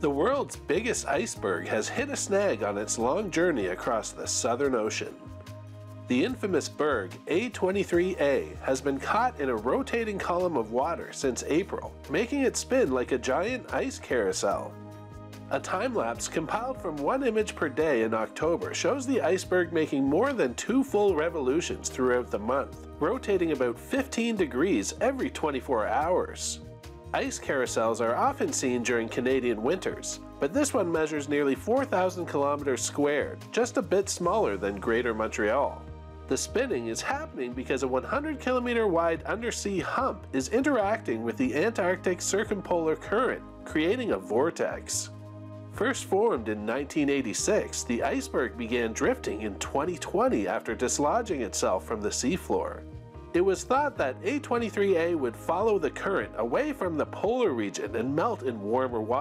The world's biggest iceberg has hit a snag on its long journey across the Southern Ocean. The infamous berg A23A has been caught in a rotating column of water since April, making it spin like a giant ice carousel. A time lapse compiled from one image per day in October shows the iceberg making more than two full revolutions throughout the month, rotating about 15 degrees every 24 hours. Ice carousels are often seen during Canadian winters, but this one measures nearly 4,000 kilometers squared, just a bit smaller than Greater Montreal. The spinning is happening because a 100 kilometer wide undersea hump is interacting with the Antarctic circumpolar current, creating a vortex. First formed in 1986, the iceberg began drifting in 2020 after dislodging itself from the seafloor. It was thought that A23A would follow the current away from the polar region and melt in warmer water.